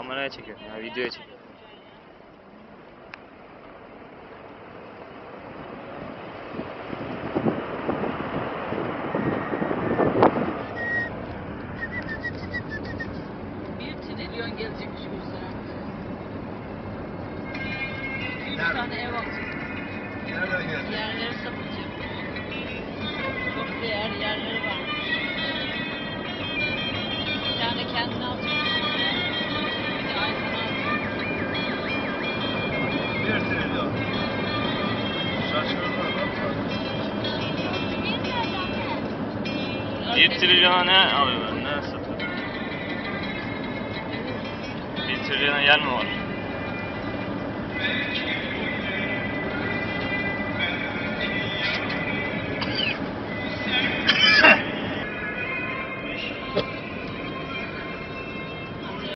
Kameraya çekiyorum ya videoya çekiyorum. Bir trilyon gelecekmiş bu sene. Üç Nerede? tane ev alacak. 1 trilyona ne alıyorlar? Ne satıyorlar? 1 trilyona yer mi var?